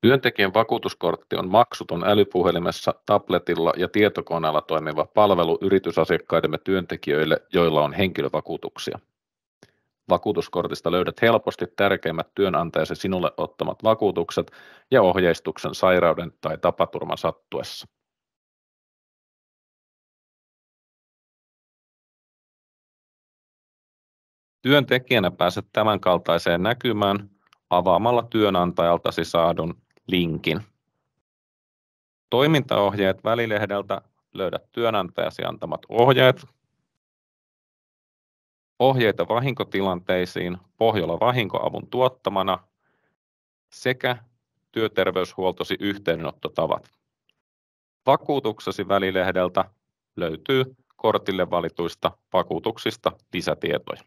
Työntekijän vakuutuskortti on maksuton älypuhelimessa, tabletilla ja tietokoneella toimiva palvelu yritysasiakkaidemme työntekijöille, joilla on henkilövakuutuksia. Vakuutuskortista löydät helposti tärkeimmät työnantajasi sinulle ottamat vakuutukset ja ohjeistuksen sairauden tai tapaturman sattuessa. Työntekijänä pääset tämänkaltaiseen näkymään avaamalla työnantajaltasi saadun linkin. Toimintaohjeet välilehdeltä löydät työnantajasi antamat ohjeet. Ohjeita vahinkotilanteisiin Pohjola Vahinkoavun tuottamana sekä työterveyshuoltosi yhteydenottotavat. Vakuutuksesi välilehdeltä löytyy kortille valituista vakuutuksista lisätietoja.